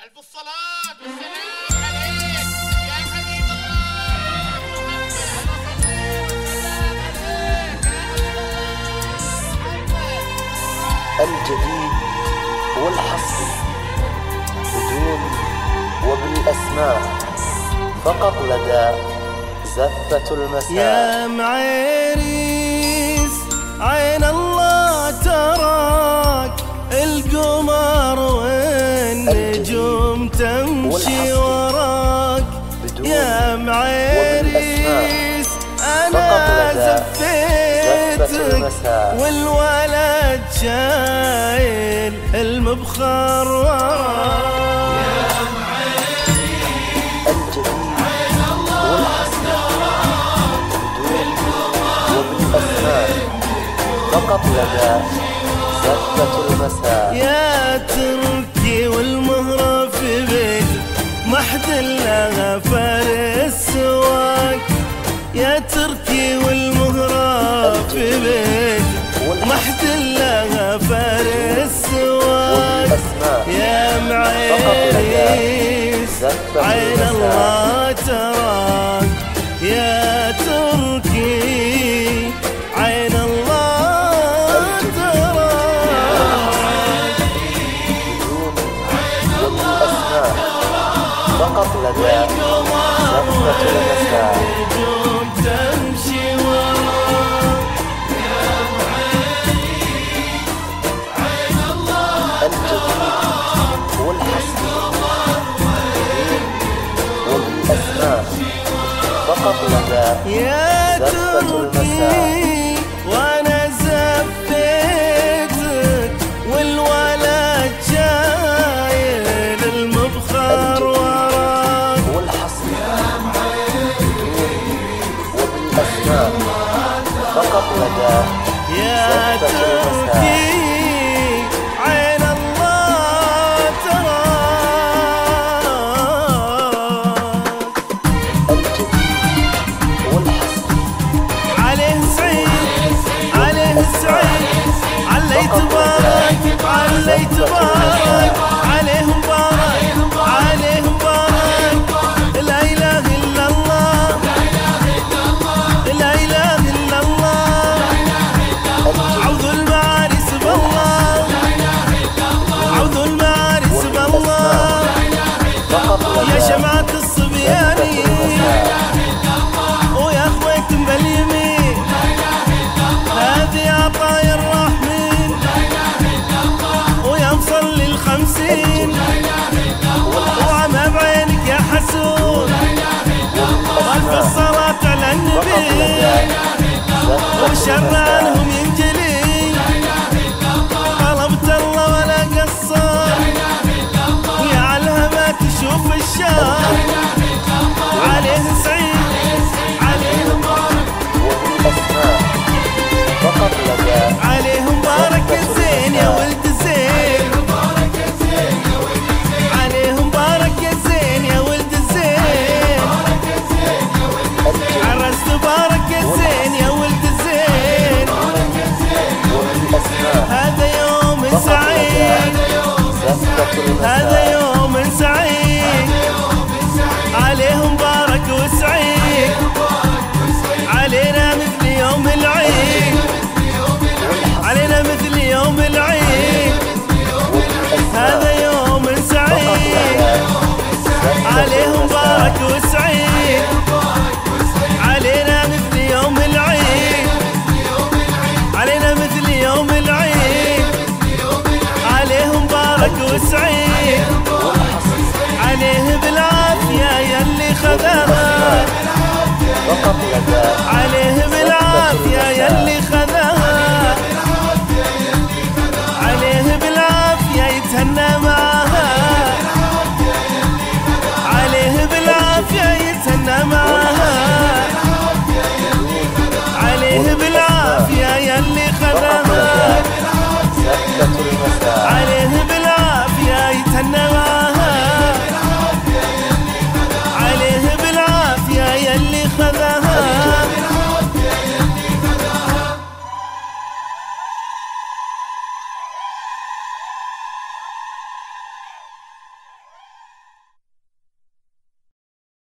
ألف الصلاة والسلام عليك يا حبيب الله. الجديد والحصري بدون وبالأسماء فقط لدى زفة المساء. يا معيريس عين الله تراك القمر والنجوم تمشي وراك يا معيريس. زفيتك المساء. والولد شايل المبخر وراك. فقط لدى زفة المساء. يا تركي لها فارس سواك يا تركي والمهرة في بيتك ما حد لها سواك وبالأسماء يا زفة عين. الله تراك يا تركي. عين الله تراك. فقط لدى فقط لدى يا. تركي عين الله تراك الجديد عليه سعيد عليه سعيد علي تبارك علي تبارك زفة هذا يوم سعيد. عليه مبارك وسعيد. علينا مثل يوم العيد. علينا مثل يوم العيد. هذا يوم سعيد. عليه مبارك وسعيد. علينا مثل يوم العيد. مثل يوم العيد. خذها عليهم العافية يلي خذاها. عليهم بالعافية يتهنى معاها. عليهم العافية يتهنى معاها. عليهم بالعافية يلي خذها عليهم بالعافية يتهنى